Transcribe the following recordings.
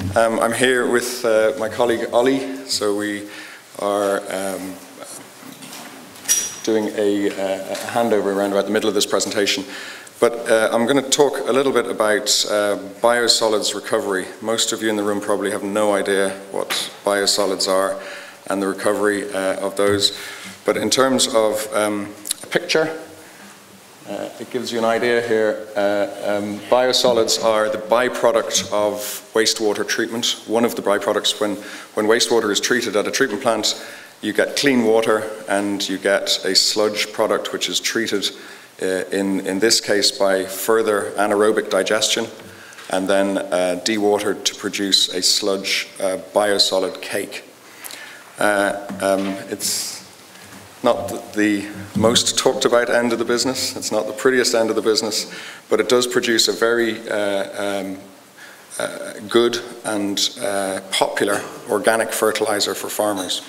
Um, I'm here with uh, my colleague Ollie, so we are um, doing a, uh, a, handover around about the middle of this presentation. But uh, I'm going to talk a little bit about uh, biosolids recovery. Most of you in the room probably have no idea what biosolids are and the recovery uh, of those. But in terms of um, a picture, uh, it gives you an idea here. Uh, um, biosolids are the byproduct of wastewater treatment. One of the byproducts when, when wastewater is treated at a treatment plant, you get clean water and you get a sludge product which is treated uh, in, in this case by further anaerobic digestion and then uh, dewatered to produce a sludge uh, biosolid cake. Uh, um, it's not the most talked about end of the business, it's not the prettiest end of the business, but it does produce a very uh, um, uh, good and uh, popular organic fertilizer for farmers.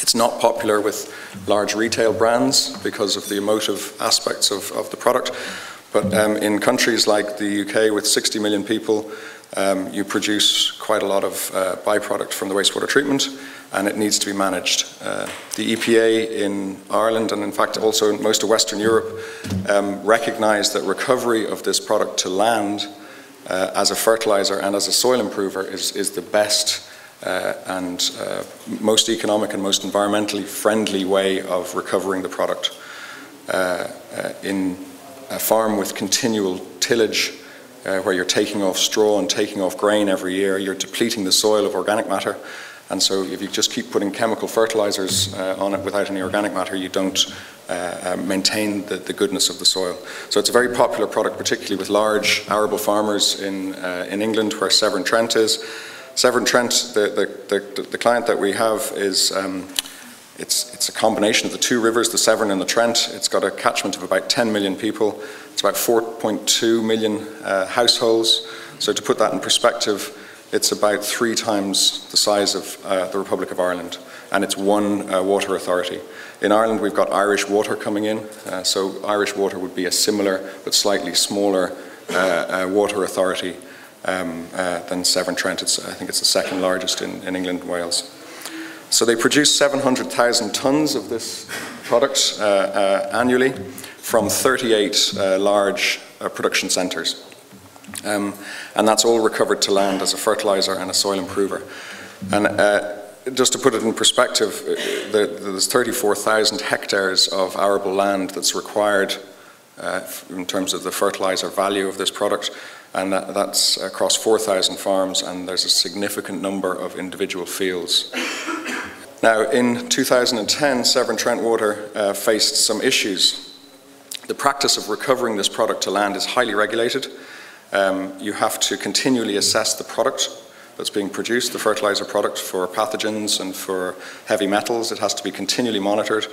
It's not popular with large retail brands because of the emotive aspects of, of the product, but um, in countries like the UK with 60 million people, um, you produce quite a lot of uh, byproduct from the wastewater treatment and it needs to be managed. Uh, the EPA in Ireland and in fact also in most of Western Europe um, recognise that recovery of this product to land uh, as a fertiliser and as a soil improver is, is the best uh, and uh, most economic and most environmentally friendly way of recovering the product. Uh, uh, in a farm with continual tillage where you're taking off straw and taking off grain every year, you're depleting the soil of organic matter and so if you just keep putting chemical fertilizers uh, on it without any organic matter, you don't uh, uh, maintain the, the, goodness of the soil. So it's a very popular product, particularly with large arable farmers in, uh, in England where Severn Trent is. Severn Trent, the, the, the, the client that we have is um, it's, it's a combination of the two rivers, the Severn and the Trent. It's got a catchment of about 10 million people. It's about 4.2 million uh, households. So to put that in perspective, it's about three times the size of uh, the Republic of Ireland, and it's one uh, water authority. In Ireland, we've got Irish Water coming in, uh, so Irish Water would be a similar but slightly smaller uh, uh, water authority um, uh, than Severn Trent. It's, I think it's the second largest in, in England and Wales. So they produce 700,000 tonnes of this product annually from 38 large production centres. Um, and that's all recovered to land as a fertilizer and a soil improver. And uh, just to put it in perspective, uh, there's 34,000 hectares of arable land that's required uh, in terms of the fertilizer value of this product, and that, that's across 4,000 farms, and there's a significant number of individual fields. Now, in 2010, Severn Trent Water uh, faced some issues. The practice of recovering this product to land is highly regulated, um, you have to continually assess the product that's being produced, the fertilizer product, for pathogens and for heavy metals. It has to be continually monitored.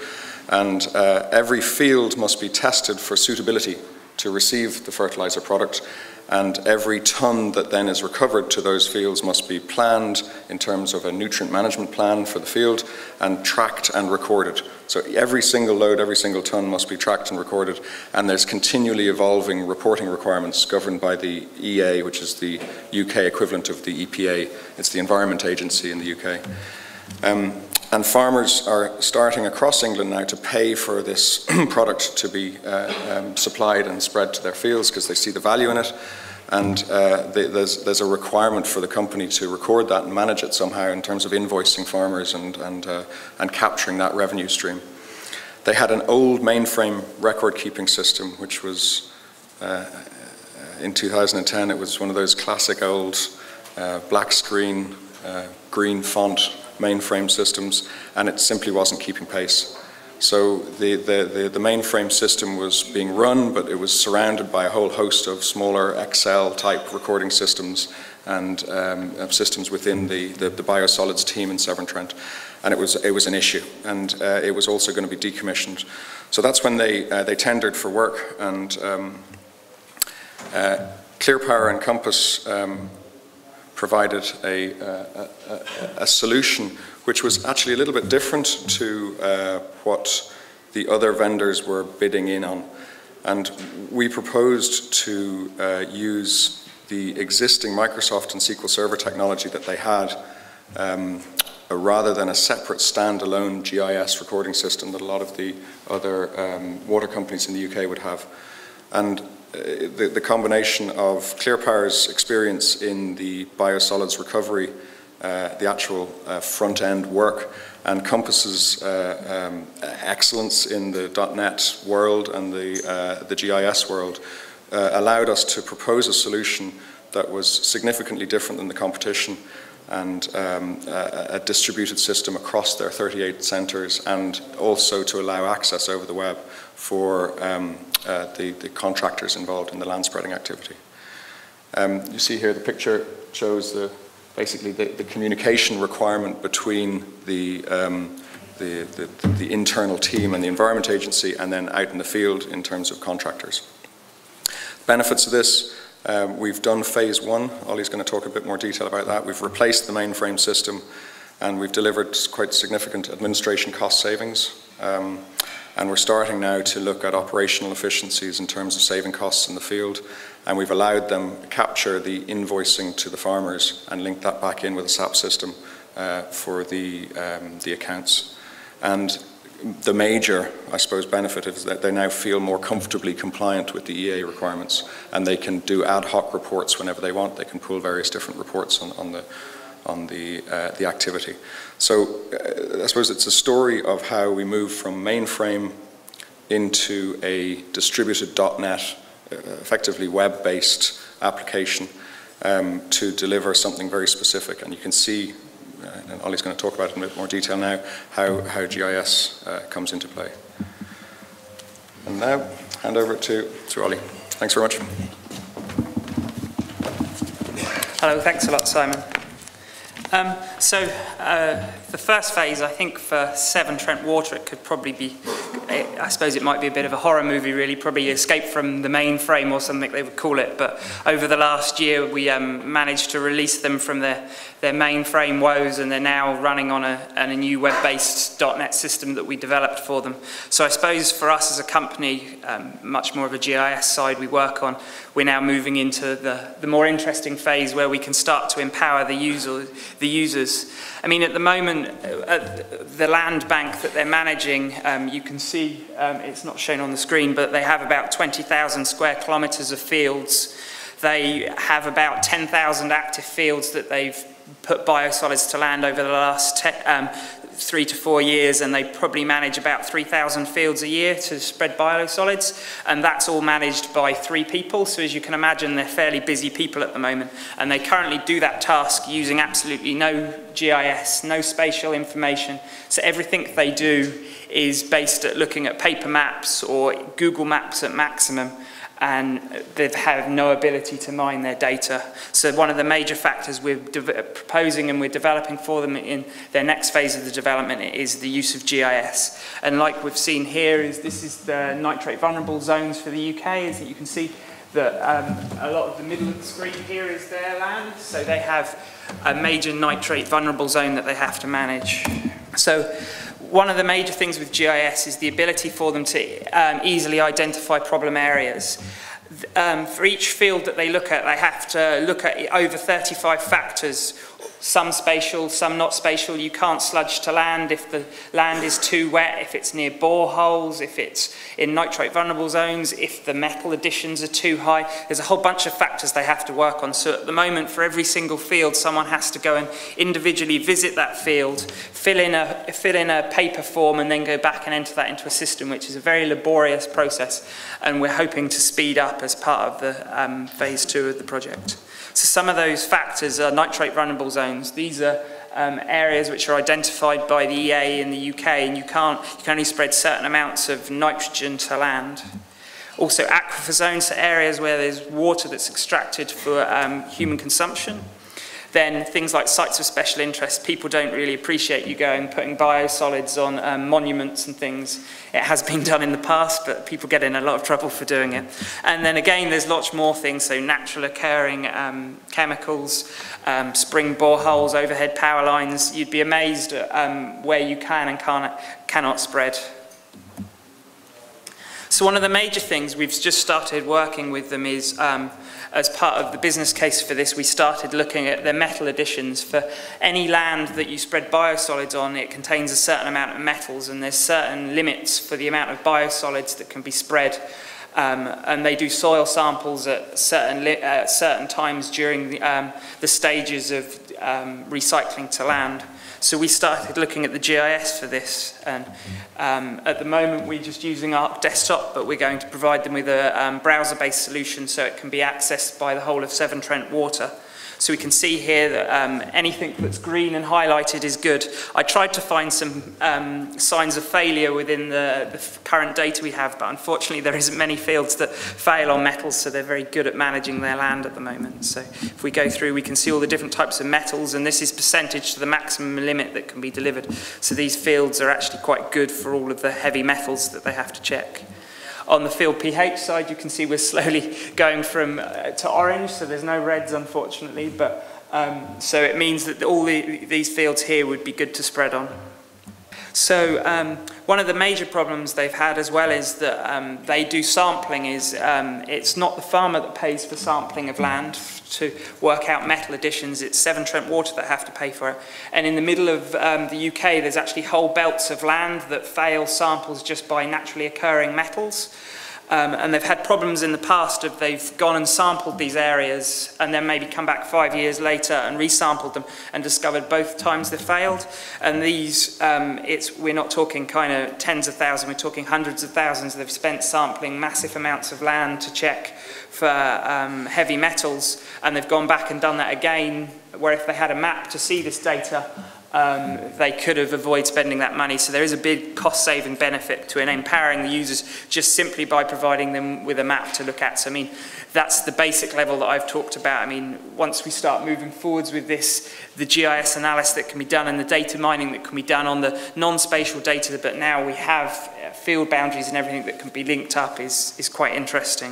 And uh, every field must be tested for suitability to receive the fertilizer product and every ton that then is recovered to those fields must be planned in terms of a nutrient management plan for the field and tracked and recorded. So every single load, every single ton must be tracked and recorded and there's continually evolving reporting requirements governed by the EA, which is the UK equivalent of the EPA. It's the Environment Agency in the UK. Um, and farmers are starting across England now to pay for this product to be uh, um, supplied and spread to their fields because they see the value in it. And uh, they, there's, there's, a requirement for the company to record that and manage it somehow in terms of invoicing farmers and, and, uh, and capturing that revenue stream. They had an old mainframe record keeping system, which was uh, in 2010, it was one of those classic old uh, black screen, uh, green font mainframe systems, and it simply wasn't keeping pace. So the, the, the, the, mainframe system was being run, but it was surrounded by a whole host of smaller Excel type recording systems and um, systems within the, the, the, biosolids team in Severn Trent. And it was, it was an issue, and uh, it was also going to be decommissioned. So that's when they, uh, they tendered for work, and um, uh, and Compass um, provided a, a, a, solution which was actually a little bit different to uh, what the other vendors were bidding in on. And we proposed to uh, use the existing Microsoft and SQL Server technology that they had um, rather than a separate standalone GIS recording system that a lot of the other um, water companies in the UK would have. And uh, the, the, combination of ClearPower's experience in the biosolids recovery, uh, the actual uh, front-end work, and Compass's uh, um, excellence in the .NET world and the, uh, the GIS world uh, allowed us to propose a solution that was significantly different than the competition and um, a, a, distributed system across their 38 centres and also to allow access over the web for um, uh, the, the, contractors involved in the land spreading activity. Um, you see here the picture shows the, basically the, the communication requirement between the, um, the, the internal team and the Environment Agency and then out in the field in terms of contractors. Benefits of this, um, we've done phase one. Ollie's going to talk a bit more detail about that. We've replaced the mainframe system and we've delivered quite significant administration cost savings. Um, and we're starting now to look at operational efficiencies in terms of saving costs in the field. And we've allowed them to capture the invoicing to the farmers and link that back in with a SAP system uh, for the, um, the accounts. And the major, I suppose, benefit is that they now feel more comfortably compliant with the EA requirements and they can do ad hoc reports whenever they want. They can pull various different reports on, on the, on the, uh, the activity. So uh, I suppose it's a story of how we move from mainframe into a distributed .NET, uh, effectively web-based application um, to deliver something very specific. And you can see and Ollie's going to talk about it in a bit more detail now, how, how GIS uh, comes into play. And now, hand over to, to Ollie. Thanks very much. Hello, thanks a lot, Simon. Um, so uh, the first phase, I think for Severn Trent Water, it could probably be, I suppose it might be a bit of a horror movie really, probably Escape from the Mainframe or something they would call it. But over the last year, we um, managed to release them from their, their mainframe woes and they're now running on a, on a new web-based .NET system that we developed for them. So I suppose for us as a company, um, much more of a GIS side we work on, we're now moving into the, the more interesting phase where we can start to empower the, user, the users. I mean, at the moment, uh, the land bank that they're managing, um, you can see, see, um, it's not shown on the screen, but they have about 20,000 square kilometres of fields. They have about 10,000 active fields that they've put biosolids to land over the last um, three to four years and they probably manage about 3,000 fields a year to spread biosolids and that's all managed by three people. So as you can imagine they're fairly busy people at the moment and they currently do that task using absolutely no GIS, no spatial information. So everything they do is based at looking at paper maps or Google Maps at maximum and they have no ability to mine their data. So one of the major factors we're proposing and we're developing for them in their next phase of the development is the use of GIS. And like we've seen here, is this is the nitrate vulnerable zones for the UK, as you can see that um, a lot of the middle of the screen here is their land, so they have a major nitrate vulnerable zone that they have to manage. So one of the major things with GIS is the ability for them to um, easily identify problem areas. Um, for each field that they look at, they have to look at over 35 factors some spatial, some not spatial. You can't sludge to land if the land is too wet, if it's near boreholes, if it's in nitrate vulnerable zones, if the metal additions are too high. There's a whole bunch of factors they have to work on. So at the moment, for every single field, someone has to go and individually visit that field, fill in a, fill in a paper form, and then go back and enter that into a system, which is a very laborious process. And we're hoping to speed up as part of the um, phase two of the project. So some of those factors are nitrate vulnerable zones. zones. These are um, areas which are identified by the EA in the UK, and you, can't, you can only spread certain amounts of nitrogen to land. Also, aquifer zones are areas where there's water that's extracted for um, human consumption then things like sites of special interest, people don't really appreciate you going putting biosolids on um, monuments and things. It has been done in the past, but people get in a lot of trouble for doing it. And then again, there's lots more things, so natural occurring um, chemicals, um, spring boreholes, overhead power lines. You'd be amazed at um, where you can and can't, cannot spread So one of the major things we've just started working with them is, um, as part of the business case for this, we started looking at the metal additions. For any land that you spread biosolids on, it contains a certain amount of metals, and there's certain limits for the amount of biosolids that can be spread um, and they do soil samples at certain, uh, certain times during the, um, the stages of um, recycling to land. So we started looking at the GIS for this. And um, at the moment, we're just using Arc Desktop, but we're going to provide them with a um, browser-based solution so it can be accessed by the whole of Severn Trent Water. So we can see here that um, anything that's green and highlighted is good. I tried to find some um, signs of failure within the, the current data we have, but unfortunately there isn't many fields that fail on metals, so they're very good at managing their land at the moment. So if we go through, we can see all the different types of metals, and this is percentage to the maximum limit that can be delivered. So these fields are actually quite good for all of the heavy metals that they have to check. On the field pH side, you can see we're slowly going from uh, to orange, so there's no reds, unfortunately, but um, so it means that all the, these fields here would be good to spread on. So um, one of the major problems they've had as well is that um, they do sampling is um, it's not the farmer that pays for sampling of land to work out metal additions, it's Seven Trent Water that have to pay for it. And in the middle of um, the UK, there's actually whole belts of land that fail samples just by naturally occurring metals. Um, and they've had problems in the past of they've gone and sampled these areas and then maybe come back five years later and resampled them and discovered both times they failed. And these, um, it's, we're not talking kind of tens of thousands, we're talking hundreds of thousands. They've spent sampling massive amounts of land to check for um, heavy metals and they've gone back and done that again where if they had a map to see this data um, they could have avoided spending that money. So there is a big cost-saving benefit to empowering the users just simply by providing them with a map to look at. So I mean, that's the basic level that I've talked about. I mean, once we start moving forwards with this, the GIS analysis that can be done and the data mining that can be done on the non-spatial data, but now we have uh, field boundaries and everything that can be linked up is, is quite interesting.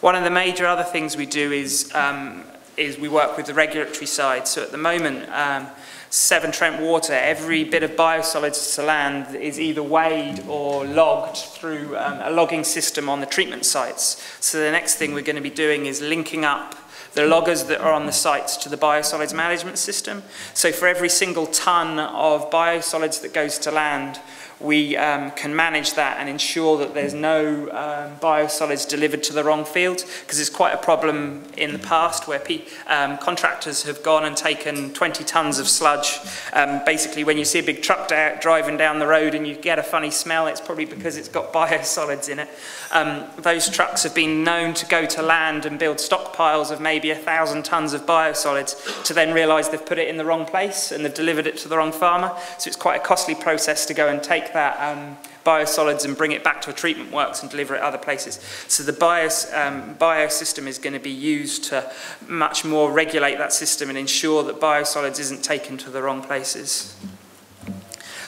One of the major other things we do is, um, is we work with the regulatory side. So at the moment, um, Severn Trent Water, every bit of biosolids to land is either weighed or logged through um, a logging system on the treatment sites. So the next thing we're going to be doing is linking up the loggers that are on the sites to the biosolids management system. So for every single ton of biosolids that goes to land, we um, can manage that and ensure that there's no um, biosolids delivered to the wrong field because it's quite a problem in the past where um, contractors have gone and taken 20 tons of sludge. Um, basically, when you see a big truck driving down the road and you get a funny smell, it's probably because it's got biosolids in it. Um, those trucks have been known to go to land and build stockpiles of maybe a thousand tons of biosolids to then realise they've put it in the wrong place and they've delivered it to the wrong farmer. So it's quite a costly process to go and take that um, biosolids and bring it back to a treatment works and deliver it other places. So the bios, um, biosystem is going to be used to much more regulate that system and ensure that biosolids isn't taken to the wrong places.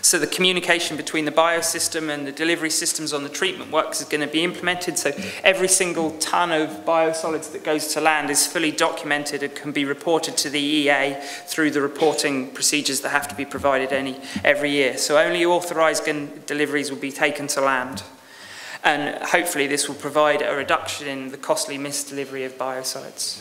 So the communication between the biosystem and the delivery systems on the treatment works is going to be implemented. So every single ton of biosolids that goes to land is fully documented and can be reported to the EA through the reporting procedures that have to be provided any, every year. So only authorised deliveries will be taken to land. And hopefully this will provide a reduction in the costly misdelivery of biosolids.